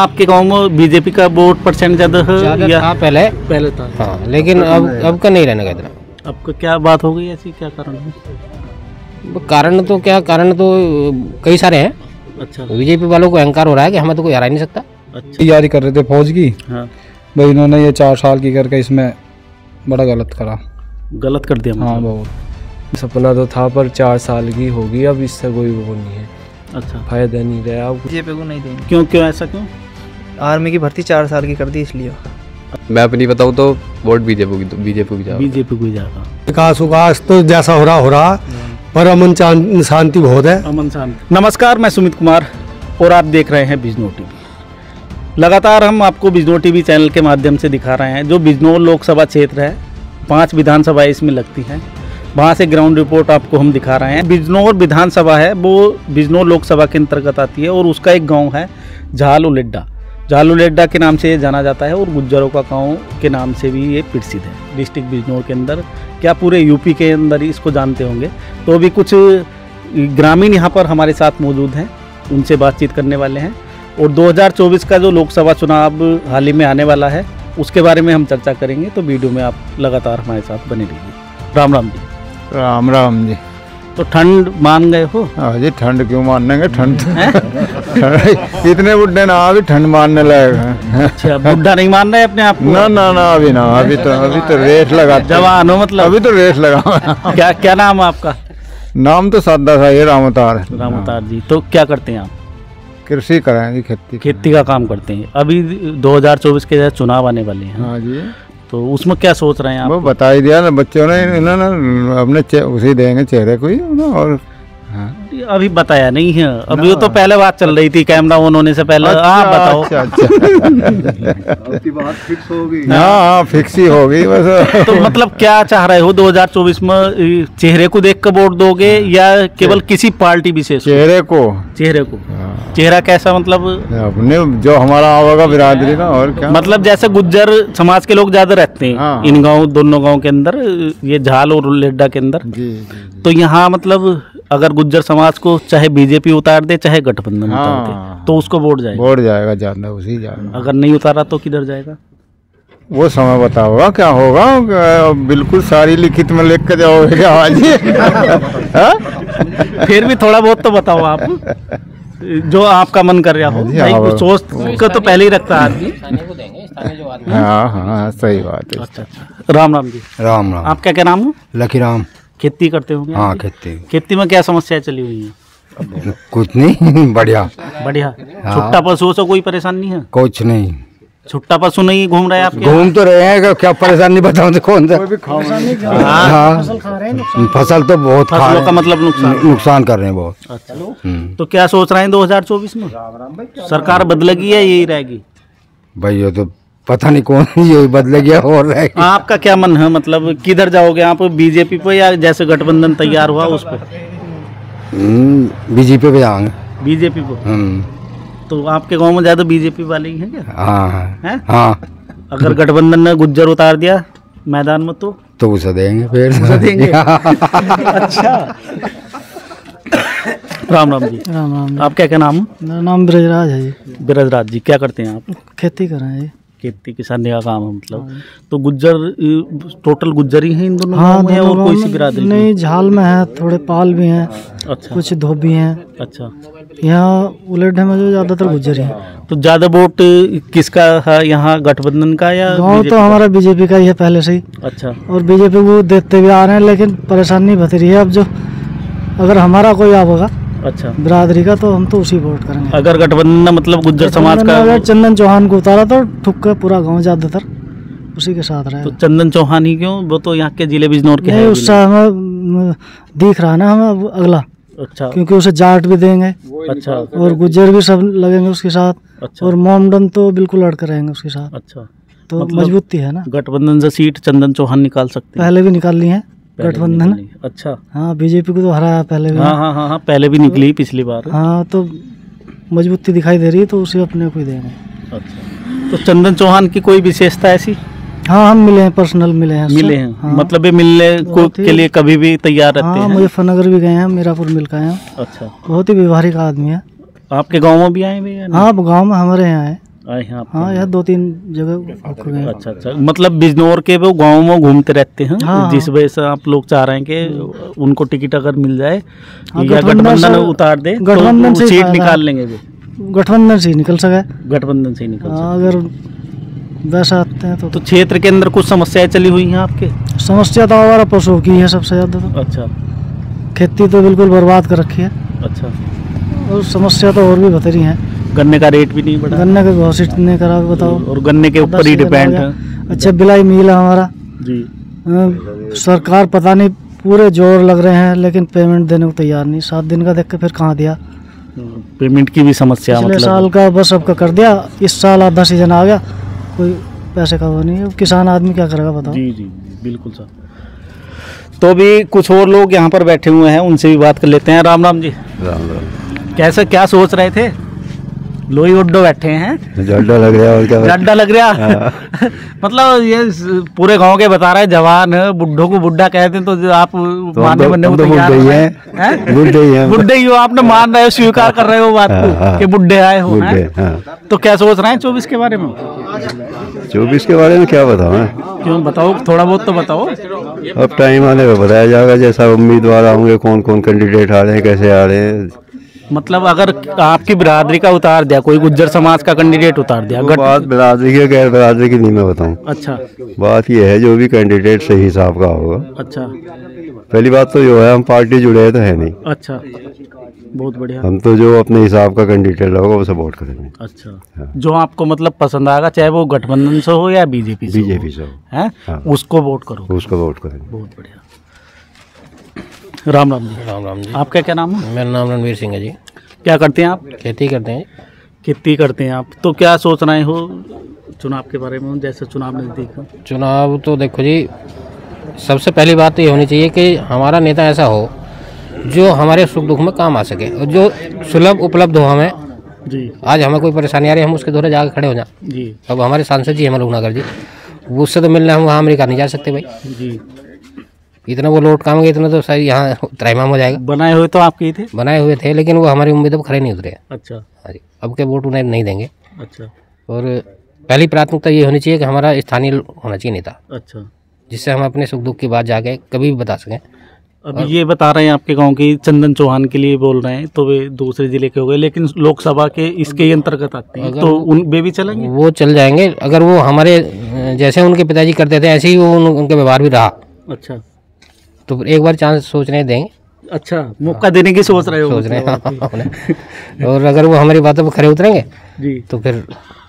आपके गाँव में बीजेपी का वोट परसेंट ज़्यादा है या था पहले। पहले था। हाँ लेकिन अब अब का नहीं रहने का इतना। आपको क्या बात हो गई ऐसी? क्या कारण है? कारण तो क्या कारण तो कई सारे हैं। अच्छा। बीजेपी वालों को अहंकार हो रहा है कि हमें तो कोई हरा नहीं सकता। अच्छा। तैयारी कर रहे थे फौज की? हाँ। भाई इन्होंने ये चार साल की करके इसमें बड़ा गलत करा। गलत कर दिया हाँ मतलब। बहुत। सपना तो था पर चार साल की होगी अब इससे कोई वो नहीं है। अच्छा। फ़ायदा नहीं रहा। अब बीजेपी को नहीं देंगे। क्यों क्यों ऐसा क्यों? आर्मी की भर्ती चार साल की कर दी इसलिए। मैं अपनी बताऊँ तो वोट बीजेपी की बीजेपी की बीजेपी को जाएगा विकास विकास तो जैसा हो रहा हो रहा। पर अमन शांति बहुत है। अमन शांति। नमस्कार मैं सुमित कुमार और आप देख रहे हैं बिजनौर टीवी। लगातार हम आपको बिजनौर टीवी चैनल के माध्यम से दिखा रहे हैं जो बिजनौर लोकसभा क्षेत्र है। पाँच विधानसभाएँ इसमें लगती हैं। वहाँ से ग्राउंड रिपोर्ट आपको हम दिखा रहे हैं। बिजनौर विधानसभा है वो बिजनौर लोकसभा के अंतर्गत आती है और उसका एक गाँव है झाल उलेड्डा झाल उलेड्डा के नाम से ये जाना जाता है और गुज्जरों का गाँव के नाम से भी ये प्रसिद्ध है। डिस्ट्रिक्ट बिजनौर के अंदर, क्या पूरे यूपी के अंदर इसको जानते होंगे। तो अभी कुछ ग्रामीण यहाँ पर हमारे साथ मौजूद हैं, उनसे बातचीत करने वाले हैं। और 2024 का जो लोकसभा चुनाव हाल ही में आने वाला है, उसके बारे में हम चर्चा करेंगे तो वीडियो में आप लगातार हमारे साथ बने रहिए। राम राम जी। राम राम जी। तो ठंड मान गए हो? हाँ जी ठंड क्यों मानेंगे? ठंड ठंड- इतने बुढ़े ना अभी ठंड मारने लगे अच्छा बुढ़ा नहीं मान रहे अपने आप ना ना ना अभी ना अभी तो अभी तो रेस लगा जवान हो मतलब? अभी तो रेस लगा। क्या क्या नाम है आपका? नाम तो सादा सा ये रामतार। राम अवतार जी तो क्या करते हैं आप? कृषि कराएँगे खेती। खेती का काम करते हैं। अभी 2024 के चुनाव आने वाले हैं। हाँ जी। तो उसमें क्या सोच रहे हैं आप? वो बता ही दिया ना बच्चों ने इन्होंने अपने चे- उसे देंगे चेहरे को ही और हाँ। अभी बताया नहीं है। अभी वो तो पहले बात चल रही थी कैमरा ऑन होने से पहले। आप बताओ। अच्छा अच्छा। हाँ हाँ फिक्स ही हो गई बस। तो मतलब क्या चाह रहे हो 2024 में? चेहरे को देख कर वोट दोगे या केवल किसी पार्टी विशेष? चेहरे को। चेहरे को। चेहरा कैसा मतलब? अपने जो हमारा आवेगा बिरादरी का और क्या? मतलब जैसे गुज्जर समाज के लोग ज़्यादा रहते हैं हाँ। इन गाँव दोनों गाँव के अंदर ये झाल और लेड्डा के अंदर। जी जी तो यहाँ मतलब अगर गुज्जर समाज को चाहे बीजेपी उतार दे चाहे गठबंधन उतार हाँ। दे तो उसको वोट जाएगा। बोर्ड जाएगा जाना उसी जाएगा। अगर नहीं उतारा तो किधर जाएगा? वो समय बताओगा क्या होगा? बिल्कुल सारी लिखित में लिख के जाओगे क्या हाँ? फिर भी थोड़ा बहुत तो बताओ आप। जो आपका मन कर रहा हो। भाई हाँ, सोच का तो पहले ही रखता है आदमी। स्थानीय को देंगे स्थानीय जो आदमी हाँ। हाँ सही बात है। अच्छा अच्छा। राम राम जी। राम राम। आपका क्या नाम हो? लकी राम। खेती करते होंगे हाँ खेती। खेती में क्या समस्या चली हुई है? कुछ नहीं बढ़िया। बढ़िया। छुट्टा पशुओं से कोई परेशान नहीं है? कुछ नहीं। छुट्टा पशु नहीं घूम रहे आपके घूम तो रहे हैं क्या परेशानी बताओ तो कौन सा? हाँ। फ़सल तो बहुत खा फ़सलों रहे का मतलब नुकसान। नुकसान कर रहे हैं बहुत। अच्छा। हम्म। तो क्या सोच रहे हैं 2024 में? सरकार बदलेगी या यही रहेगी? भाई ये तो पता नहीं कौन ये बदले गया और रह आपका क्या मन है मतलब किधर जाओगे आप बीजेपी पे या जैसे गठबंधन तैयार हुआ उस पर बीजेपी पे जाएँगे। बीजेपी पे? हम्म, तो आपके गाँव में ज़्यादा बीजेपी वाले ही हैं क्या? हाँ हाँ? हैं। हाँ अगर गठबंधन ने गुज्जर उतार दिया मैदान में तो? तो उसे देंगे फिर। उसे देंगे। अच्छा। राम राम जी। राम राम आप क्या क्या नाम मेरा नाम ब्रजराज है जी। बिरजराज जी क्या करते हैं आप? खेती कर रहे हैं जी। खेती किसानी का काम है मतलब। तो गुज्जर टोटल गुज्जर ही हैं इन दोनों हाँ में और कोई सी बिरादरी नहीं झाल में है थोड़े पाल भी हैं अच्छा। कुछ धोबी हैं। अच्छा। यहाँ उलेड में जो ज़्यादातर गुजर है। तो ज़्यादा वोट किसका है यहाँ गठबंधन का या गाँव तो हमारा बीजेपी का ही है पहले से ही। अच्छा। और बीजेपी को देखते भी आ रहे हैं लेकिन परेशानी बती रही है। अब जो अगर हमारा कोई आवेगा अच्छा। बिरादरी का तो हम तो उसी वोट करेंगे। अगर गठबंधन मतलब गुज्जर समाज का अगर चंदन चौहान को उतारा तो ठुक के पूरा गाँव ज़्यादातर उसी के साथ रहे। तो चंदन चौहान ही क्यों? वो तो यहाँ के ज़िले बिजनौर के हैं। उससे दिख रहा ना हमें अब अगला। अच्छा। क्योंकि उसे जाट भी देंगे। अच्छा। और गुज्जर भी सब लगेंगे उसके साथ। अच्छा। और मोमडन तो बिल्कुल लड़के रहेंगे उसके साथ। अच्छा। तो मतलब- मजबूती है ना। गठबंधन से सीट चंदन चौहान निकाल सकते हैं। पहले भी निकाल ली है गठबंधन। अच्छा। हाँ बीजेपी को तो हराया पहले भी। हाँ हाँ हाँ हाँ पहले भी निकली पिछली बार। हाँ तो मजबूती दिखाई दे रही है तो उसे अपने को ही देंगे। अच्छा। तो चंदन चौहान की कोई विशेषता ऐसी? हाँ हम मिले हैं पर्सनल मिले हैं मिले हैं। हाँ, मतलब ये मिलने को के लिए कभी भी तैयार रहते हाँ हैं? मुजफ्फरनगर भी गए हैं मीरापुर मिल के हैं। अच्छा। बहुत ही व्यवहारिक आदमी है। आपके गाँव में भी आए हुए हैं हाँ गाँव में हमारे यहाँ आए। हाँ यह दो तीन जगह अच्छा अच्छा। मतलब बिजनौर के वो गाँव में घूमते रहते हैं? हाँ। जिस वजह से आप लोग चाह रहे हैं कि उनको टिकट अगर मिल जाए हाँ, या गठबंधन उतार दे गठबंधन तो से सीट निकाल लेंगे गठबंधन से ही निकल सके। गठबंधन से निकल हाँ, अगर वैसा आते हैं तो, तो क्षेत्र के अंदर कुछ समस्याएँ चली हुई हैं आपके? समस्या तो हमारा पशु की है सबसे ज़्यादा तो। अच्छा। खेती तो बिल्कुल बर्बाद कर रखी है। अच्छा। और समस्या तो और भी बतेरी हैं। गन्ने का रेट भी नहीं बढ़ा। गन्ने का घोषित नहीं करा बताओ। और गन्ने के ऊपर ही डिपेंड है अच्छा बिलाई मिल है हमारा। जी। सरकार पता नहीं पूरे ज़ोर लग रहे हैं लेकिन पेमेंट देने को तैयार नहीं। सात दिन का देख के फिर कहाँ दिया। पेमेंट की भी समस्या मतलब। साल का बस सबका कर दिया। इस साल आधा सीज़न आ गया। कोई पैसे का वो नहीं है। किसान आदमी क्या करेगा बताओ? जी जी जी, बिल्कुल सर। तो भी कुछ और लोग यहाँ पर बैठे हुए हैं उनसे भी बात कर लेते हैं। राम राम जी। राम राम। कैसे क्या सोच रहे थे? लोही उड्डो बैठे हैं जड्डा लग रहा है और क्या डड्डा लग रहा मतलब ये पूरे गाँव के बता रहे हैं जवान बुड्ढों को बुड्ढा कहते हैं तो जो आप तो मानने तो- बनने को तो तैयार ही हैं? हैं। हैं? बुड्ढे ही हैं। बुड्ढे ही हो आपने मान रहे हो स्वीकार कर रहे हो बात हाँ, को हाँ। कि बुड्ढे आए हो हैं? हाँ तो क्या सोच रहे हैं चौबीस के बारे में चौबीस के बारे में क्या बताऊँ मैं क्यों बताओ थोड़ा बहुत तो बताओ अब टाइम आने पर बताया जाएगा जैसा उम्मीदवार आएँगे कौन कौन कैंडिडेट आ रहे हैं कैसे आ रहे हैं मतलब अगर आपकी बिरादरी का उतार दिया कोई गुज्जर समाज का कैंडिडेट उतार दिया वो बात बिरादरी की गैर बिरादरी की नहीं मैं बताऊँ। अच्छा। बात यह है जो भी कैंडिडेट सही हिसाब का होगा। अच्छा। पहली बात तो जो है हम पार्टी जुड़े हैं तो है नहीं। अच्छा। बहुत बढ़िया। हम तो जो अपने हिसाब का कैंडिडेट होगा उसे वोट करेंगे। अच्छा। हाँ। जो आपको मतलब पसंद आएगा चाहे वो गठबंधन से हो या बीजेपी से बीजेपी से हो, है? हाँ। उसको वोट करो। उसको वोट करेंगे। बहुत बढ़िया। राम राम जी। राम राम जी। आपका क्या नाम है? मेरा नाम रणवीर सिंह है जी। क्या करते हैं आप? खेती करते हैं खेती करते हैं आप। तो क्या सोच रहे हो चुनाव के बारे में? जैसे चुनाव नज़दीक चुनाव तो देखो जी सबसे पहली बात तो ये होनी चाहिए कि हमारा नेता ऐसा हो जो हमारे सुख दुख में काम आ सके और जो सुलभ उपलब्ध हो हमें। जी। आज हमें कोई परेशानी आ रही है हम उसके दौरे जाकर खड़े हो जाए। जी। अब हमारे सांसद जी हमारे रघुनागर जी उससे तो मिलने हम वहाँ अमेरिका नहीं जा सकते भाई। जी। इतना वो लोट काम इतना तो सर यहाँ त्रैमाम हो जाएगा। बनाए हुए तो आपके ही थे? बनाए हुए थे लेकिन वो हमारी उम्मीदों पर खड़े नहीं उतरे। अच्छा। हाँ जी अब के वोट उन्हें नहीं देंगे। अच्छा। और पहली प्राथमिकता ये होनी चाहिए कि हमारा स्थानीय होना चाहिए नेता। अच्छा। जिससे हम अपने सुख दुख की बात जाके कभी भी बता सकें। अभी ये बता रहे हैं आपके गाँव की चंदन चौहान के लिए बोल रहे हैं तो वे दूसरे ज़िले के हो गए लेकिन लोकसभा के इसके अंतर्गत आते हैं। तो उन वे भी चलेंगे? वो चल जाएँगे। अगर वो हमारे जैसे उनके पिताजी करते थे ऐसे ही वो उन, उनके व्यवहार भी रहा। अच्छा। तो एक बार चांस सोचने देंगे अच्छा मौका देने की सोच रहे हो। सोच रहे हैं। और अगर वो हमारी बातों पर खड़े उतरेंगे जी। तो फिर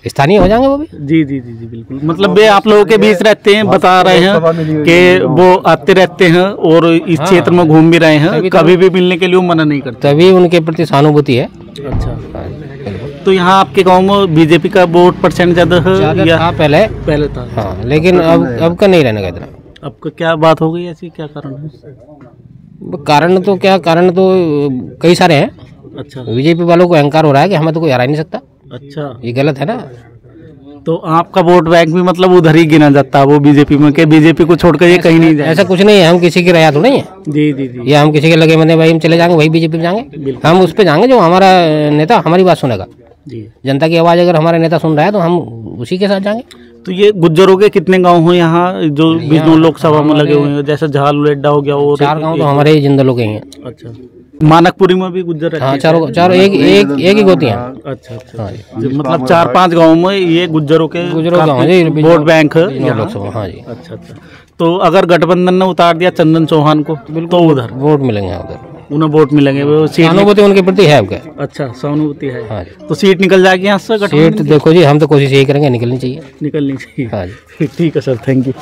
स्थानीय हो जाएँगे वो भी। जी जी जी जी बिल्कुल। मतलब वे आप लोगों के बीच रहते हैं बता रहे हैं कि वो आते रहते हैं और इस क्षेत्र में घूम भी रहे हैं। तो- कभी भी मिलने के लिए वो मना नहीं करते। तभी उनके प्रति सहानुभूति है। अच्छा। हाँ। तो यहाँ आपके गाँव में बीजेपी का वोट परसेंट ज़्यादा है या पहले। पहले था? हाँ लेकिन अब अब का नहीं रहने का इतना। आपको क्या बात हो गई ऐसी? क्या कारण है? कारण तो क्या कारण तो कई सारे हैं। अच्छा। बीजेपी वालों को अहंकार हो रहा है कि हमें तो कोई हरा नहीं सकता। अच्छा। ये गलत है ना। तो आपका वोट बैंक भी मतलब उधर ही गिना जाता है वो बीजेपी में के बीजेपी को छोड़कर ये कहीं नहीं जाए ऐसा कुछ नहीं है हम किसी की रया तो नहीं है। जी जी जी। या हम किसी के लगे बंदे भाई हम चले जाएँगे वही बीजेपी में जाएँगे। हम उस पर जाएँगे जो हमारा नेता हमारी बात सुनेगा। जनता की आवाज़ अगर हमारा नेता सुन रहा है तो हम उसी के साथ जाएँगे। तो ये गुज्जरों के कितने गाँव हैं यहाँ जो बिजनौर लोकसभा में लगे हुए हैं जैसे झाल उलेड्डा हो गया और चार गाँव तो हमारे ही जिंदलों के ही हैं अच्छा। मानकपुरी में भी गुज्जर हाँ चारों चारों एक एक एक ही गोती हैं। अच्छा अच्छा हाँ मतलब चार पाँच गाँव में ये गुज्जरों के गुजरों गाँव वोट बैंक है। यहाँ। लोकसभा हाँ जी। अच्छा अच्छा। तो अगर गठबंधन ने उतार दिया चंदन चौहान को तो उधर? वोट मिलेंगे उधर। उन्हें वोट मिलेंगे। वो सीट सहानुभूति उनके प्रति है आपके अच्छा सहानुभूति है। हाँ तो सीट निकल जाएगी यहाँ से सीट देखो जी हम तो कोशिश यही करेंगे निकलनी चाहिए। निकलनी चाहिए। हाँ जी। ठीक है सर थैंक यू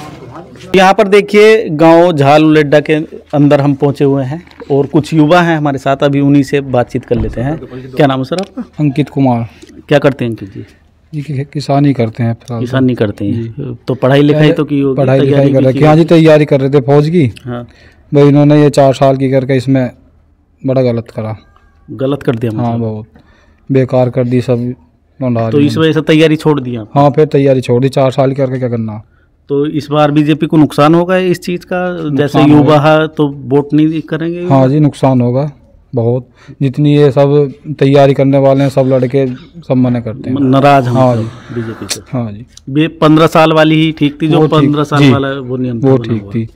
यहाँ पर देखिए गाँव झाल उलेड्डा के अंदर हम पहुँचे हुए हैं और कुछ युवा हैं हमारे साथ अभी उन्हीं से बातचीत कर लेते हैं। क्या नाम है सर आपका? अंकित कुमार। क्या करते हैं अंकित जी? किसानी करते हैं फ़िलहाल तो। किसान करते हैं। तो पढ़ाई लिखाई तो की पढ़ाई लिखाई तैयारी कर की हाँ। जी तैयारी कर रहे थे फौज की। हाँ। भाई इन्होंने ये चार साल की करके इसमें बड़ा गलत करा। गलत कर दिया हाँ मतलब? बहुत। बेकार कर दी सब तो इस वजह से तैयारी छोड़ दी आप? हाँ फिर तैयारी छोड़ दी चार साल करके क्या करना? तो इस बार बीजेपी को नुकसान होगा इस चीज़ का? जैसे युवा है तो वोट नहीं करेंगे? हाँ जी नुकसान होगा बहुत। जितनी ये सब तैयारी करने वाले हैं सब लड़के सब मना करते हैं। नाराज़ हाँ जी। बीजेपी से। हाँ जी। पंद्रह साल वाली ही ठीक थी जो पंद्रह साल वाला वो नियम वो ठीक थी।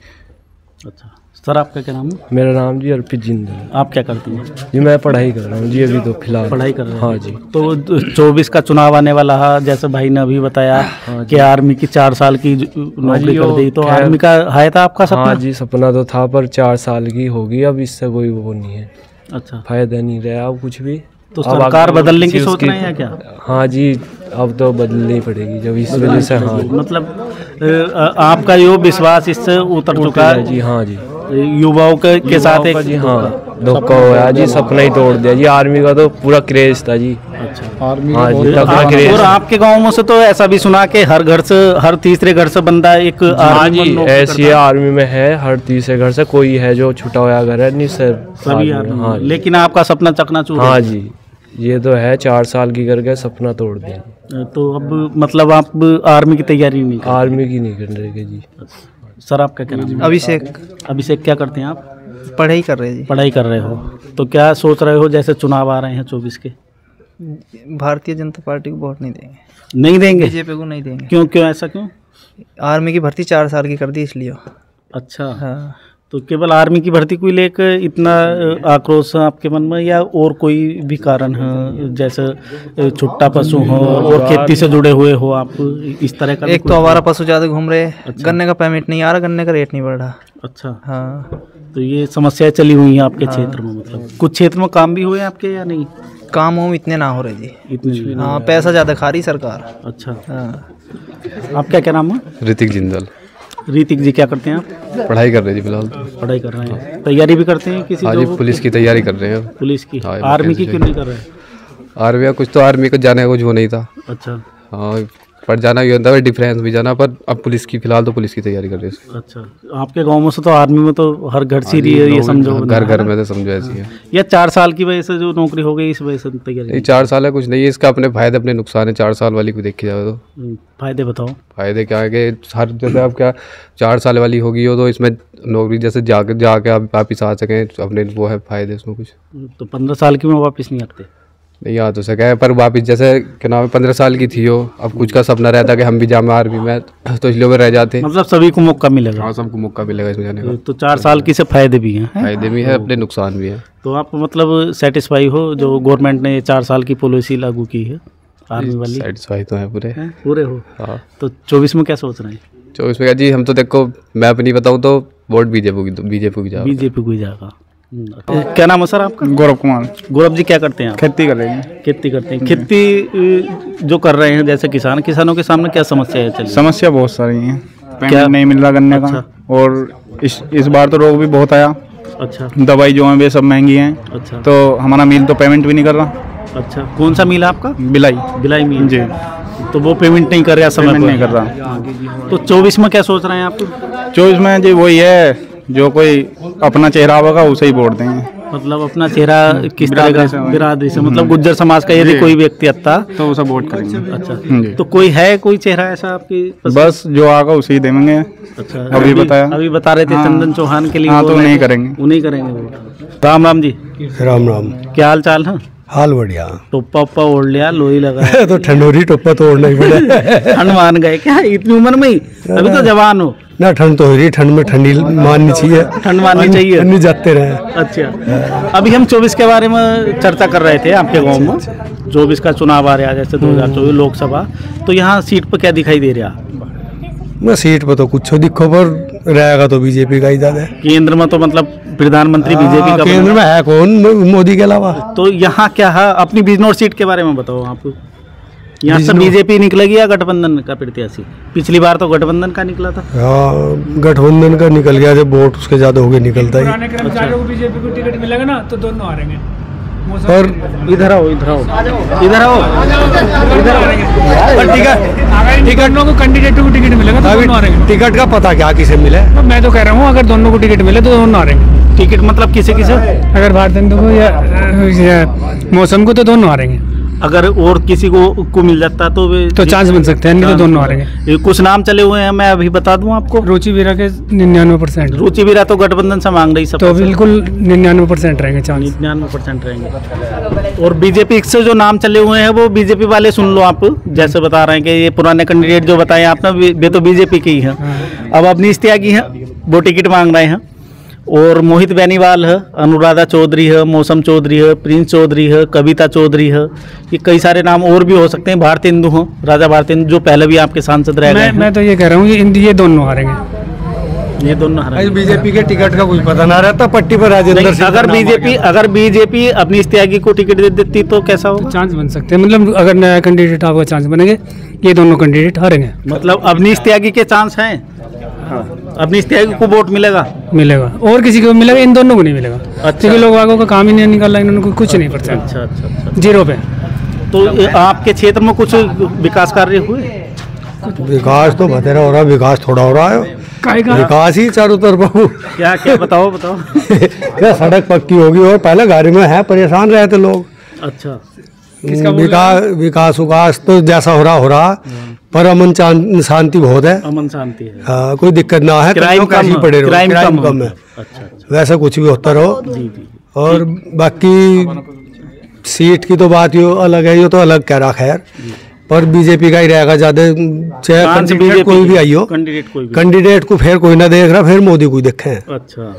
अच्छा। सर आपका क्या नाम है? मेरा नाम जी अर्पित जिंदल आप क्या करती हैं? जी मैं पढ़ाई कर रहा हूँ जी अभी तो फ़िलहाल। पढ़ाई कर रहे हैं? हाँ जी। तो चौबीस का चुनाव आने वाला है जैसे भाई ने अभी बताया हाँ कि आर्मी की चार साल की नौकरी कर दी तो आर्मी का है था आपका सपना? हाँ जी सपना तो था पर चार साल की होगी अब इससे कोई वो नहीं है। अच्छा। फ़ायदा नहीं रहा अब कुछ भी। तो सरकार बदलने की सोच रहे हैं क्या? हाँ जी अब तो बदलनी पड़ेगी जब इस वजह से हाँ। मतलब आपका यो विश्वास इससे उतर चुका है? जी हाँ जी। युवाओं के, के साथ एक जी हाँ धोखा हुआ जी सपना ही तोड़ दिया जी आर्मी का तो पूरा क्रेज था जी। अच्छा। आर्मी हाँ जी तगड़ा क्रेज और आपके गाँव में से तो ऐसा भी सुना कि हर घर से हर तीसरे घर से बंदा एक हाँ आर्मी जी ऐसी आर्मी में है हर तीसरे घर से कोई है जो छुटा हुआ घर है नहीं सर सभी। हाँ लेकिन आपका सपना चकनाचूर है। हाँ जी ये तो है चार साल की करके सपना तोड़ दिया। तो अब मतलब आप आर्मी की तैयारी नहीं आर्मी की नहीं कर रहे जी। सर आपका क्या नाम अभिषेक। अभिषेक क्या करते हैं आप? पढ़ाई कर रहे हैं पढ़ाई कर रहे हो। तो क्या सोच रहे हो जैसे चुनाव आ रहे हैं चौबीस के? भारतीय जनता पार्टी को वोट नहीं देंगे। नहीं देंगे? बीजेपी को नहीं देंगे। क्यों क्यों ऐसा क्यों? आर्मी की भर्ती चार साल की कर दी इसलिए। अच्छा। हाँ। तो केवल आर्मी की भर्ती को लेकर इतना आक्रोश आपके मन में या और कोई भी कारण है जैसे छुट्टा पशु हो और खेती से जुड़े हुए हो आप इस तरह का एक तो हमारा पशु ज़्यादा घूम रहे हैं। गन्ने का पेमेंट नहीं आ रहा गन्ने का रेट नहीं बढ़ रहा। अच्छा। हाँ। तो ये समस्याएँ चली हुई हैं आपके क्षेत्र में मतलब? कुछ क्षेत्र में काम भी हुए हैं आपके या नहीं? काम वाम इतने ना हो रहे जी। इतने हाँ पैसा ज़्यादा खा रही सरकार। अच्छा। हाँ। आप क्या क्या नाम है? ऋतिक जिंदल। रीतिक जी क्या करते हैं आप? पढ़ाई कर रहे जी फ़िलहाल। पढ़ाई कर रहे हैं। तैयारी भी करते हैं किसी हाँ जी पुलिस की तैयारी कर रहे हैं। पुलिस की। हाँ, आर्मी की क्यों नहीं कर रहे? हैं आर्मी कुछ तो आर्मी को जाने का कुछ वो नहीं था। अच्छा। हाँ पर जाना भी होता है डिफरेंस भी जाना पर अब पुलिस की फ़िलहाल तो पुलिस की तैयारी कर रहे हैं। अच्छा आपके गाँव में से तो आर्मी में तो हर घर से ही ये समझो घर घर में तो समझो ऐसी है। या चार साल की वजह से जो नौकरी हो गई इस वजह से तैयारी चार साल है कुछ नहीं है इसका अपने फ़ायदे अपने नुकसान है चार साल वाली को देखी जाए तो। हम्म, फ़ायदे बताओ। फ़ायदे क्या है कि हर जगह आप क्या चार साल वाली होगी हो तो इसमें नौकरी जैसे जाके जाके आप वापिस आ सकें अपने वो है फ़ायदे उसमें कुछ। तो पंद्रह साल की में वापस नहीं आते? नहीं आ तो सके पर वापिस जैसे क्या नाम है पंद्रह साल की थी हो अब कुछ का सपना रहता कि हम भी जामे आर्मी में तो इसलिए वो रह जाते। मतलब सभी को मौका मिलेगा। हाँ सबको मौका मिलेगा इसमें जाने का। तो चार साल की से फ़ायदे भी हैं हैं? फ़ायदे भी है अपने नुकसान भी है। तो आप मतलब सेटिस्फाई हो जो गवर्नमेंट ने चार साल की पॉलिसी लागू की है आर्मी वाली? सेटिस्फाई तो है पूरे। पूरे हो? हाँ। तो चौबीस में क्या सोच रहे हैं? चौबीस में क्या? जी हम तो देखो मैं अपनी बताऊँ तो वोट बीजेपी की बीजेपी की जाओ बीजेपी को जाएगा। क्या नाम है सर आपका? गौरव कुमार। गौरव जी क्या करते हैं खेती कर रहे हैं। खेती करते हैं। खेती जो कर रहे हैं जैसे किसान किसानों के सामने क्या समस्या है समस्या बहुत सारी है। क्या? नहीं मिल रहा गन्ने अच्छा। का और इस इस बार तो रोग भी बहुत आया। अच्छा। दवाई जो है वे सब महँगी हैं। अच्छा। तो हमारा मिल तो पेमेंट भी नहीं कर रहा। अच्छा। कौन सा मिल है आपका? बिलाई बिलाई मिल। जी। तो वो पेमेंट नहीं कर रहा समय नहीं कर रहा। तो चौबीस में क्या सोच रहे हैं आप? चौबीस में जी वही है। जो कोई अपना चेहरा होगा उसे ही वोट देंगे। मतलब अपना चेहरा किस तरह का बिरादरी से मतलब गुज्जर समाज का यदि कोई व्यक्ति आता तो उसे वोट करेंगे। अच्छा। तो कोई है कोई चेहरा ऐसा आपकी बस जो आगा उसे ही देंगे। अच्छा। अभी बताया। अभी बता रहे थे हाँ। चंदन चौहान के लिए हाँ, तो नहीं करेंगे। वो नहीं करेंगे वोट। राम राम जी। राम राम। क्या हाल चाल है? हाल बढ़िया। टोपा उप्पा ओढ़ लिया लोही लगा है। तो ठंडोरी टोपा तोड़ना ही पड़े। ठंड मान गए। क्या इतनी उम्र में ही? अभी तो जवान हो। ना ठंड तो हो रही ठंड में ठंडी माननी चाहिए। ठंड माननी चाहिए। ठंडी जाते रहे। अच्छा। अभी हम चौबीस के बारे में चर्चा कर रहे थे आपके गाँव में। चौबीस का चुनाव आ रहा है जैसे दो हज़ार चौबीस लोकसभा। तो यहाँ सीट पर क्या दिखाई दे रहा ना सीट पर तो कुछ दिखो पर रहेगा तो बीजेपी का ही ज़्यादा। केंद्र में तो मतलब प्रधानमंत्री बीजेपी हाँ, का केंद्र में है कौन? मोदी के अलावा। तो यहाँ क्या है? अपनी बिजनौर सीट के बारे में बताओ आप। यहाँ से बीजेपी निकलेगी या गठबंधन का प्रत्याशी। पिछली बार तो गठबंधन का निकला था। हाँ, गठबंधन का निकल गया जब वोट उसके ज़्यादा हो गए निकलता ही। बीजेपी को टिकट मिलेगा ना तो दोनों हारेंगे। और इधर आओ इधर आओ। इधर आओ। इधर आओ। टिकट टिकट को कैंडिडेट को टिकट मिलेगा तो दोनों हारेंगे। टिकट का पता क्या किसे मिले तो मैं तो कह रहा हूँ अगर दोनों को टिकट मिले तो दोनों हारेंगे। टिकट मतलब किसे किसे? अगर भारत को या, या मौसम को तो दोनों हारेंगे। अगर और किसी को को मिल जाता तो तो चांस बन सकते हैं नहीं तो दोनों हारेंगे। सकते हैं। कुछ नाम चले हुए हैं मैं अभी बता दूँ आपको। रुचि वीरा के निन्यानवे परसेंट। रुचि वीरा तो गठबंधन से मांग रही सब तो बिल्कुल निन्यानवे परसेंट रहेंगे चांस निन्यानवे परसेंट रहेंगे। और बीजेपी से जो नाम चले हुए हैं वो बीजेपी वाले सुन लो आप जैसे बता रहे हैं कि ये पुराने कैंडिडेट जो बताए आपने वे तो बीजेपी के ही हैं। अब अपनी त्यागी हैं वो टिकट मांग रहे हैं। और मोहित बेनीवाल है अनुराधा चौधरी है मौसम चौधरी है प्रिंस चौधरी है कविता चौधरी है ये कई सारे नाम और भी हो सकते हैं। भारतेंदु हैं राजा भारतेंदु जो पहले भी आपके सांसद रह गए मैं हैं। मैं तो ये कह रहा हूँ ये ये दोनों हारेंगे। ये दोनों हरा बीजेपी के टिकट का कुछ पता ना रहता पट्टी पर राजेंद्र सिंह अगर बीजेपी अगर बीजेपी अपनी त्यागी को टिकट दे देती तो कैसा होगा? चांस बन सकते हैं। मतलब अगर नया कैंडिडेट आपका चांस बनेंगे ये दोनों कैंडिडेट हारेंगे। मतलब अवनीश त्यागी के चांस हैं? अवनीश त्यागी को वोट मिलेगा? मिलेगा। और किसी को मिलेगा इन दोनों को नहीं मिलेगा। क्योंकि लोग आगों का काम ही नहीं निकाला इन्होंने कुछ नहीं पड़ता अच्छा अच्छा अच्छा। ज़ीरो पे। तो आपके क्षेत्र में कुछ विकास कार्य हुए? विकास तो बतेरा हो रहा है विकास थोड़ा हो रहा है। विकास ही चारों तरफ़ क्या क्या बताओ बताओ। क्या सड़क पक्की होगी? और पहले गाड़ी में है परेशान रहते लोग। अच्छा। विकास विकास विकास तो जैसा हो रहा हो रहा। पर अमन शांति बहुत है। अमन शांति है। हाँ, कोई दिक्कत ना है क्राइम कम है, पड़े रहो। क्राइम क्राइम कम कम है। है। अच्छा अच्छा। वैसा कुछ भी होता रहो। जी जी और बाकी सीट की तो बात यो अलग है ये तो अलग कह रहा खैर। पर बीजेपी का ही रहेगा ज़्यादा चाहे कौन कैंडिडेट कोई भी आई हो कैंडिडेट कोई भी। कैंडिडेट को फिर कोई ना देख रहा फिर मोदी को ही देखे। हैं अच्छा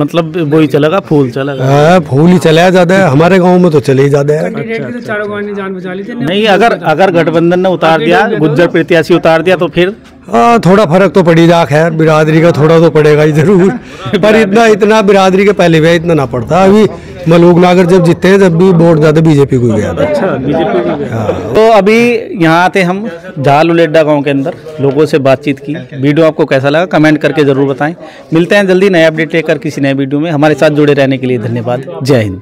मतलब वो ही चलेगा फूल चलेगा। हाँ, फूल ही चला ज़्यादा हमारे गाँव में तो चले ही ज़्यादा है। कैंडिडेट की तो चारों गाँव ने जान बचा ली थी नहीं अगर अगर गठबंधन ने उतार दिया गुज्जर प्रत्याशी उतार दिया तो फिर हाँ थोड़ा फ़र्क तो पड़ी जा खैर बिरादरी का थोड़ा तो पड़ेगा ही ज़रूर। पर इतना इतना बिरादरी के पहले भी इतना ना पड़ता। अभी मलूक नागर जब जीते हैं जब भी वोट ज़्यादा बीजेपी को ही गया था। अच्छा बीजेपी की तो अभी यहाँ थे हम झाल उलेड्डा गाँव के अंदर लोगों से बातचीत की। वीडियो आपको कैसा लगा कमेंट करके ज़रूर बताएँ। मिलते हैं जल्दी नए अपडेट लेकर किसी नए वीडियो में। हमारे साथ जुड़े रहने के लिए धन्यवाद। जय हिंद।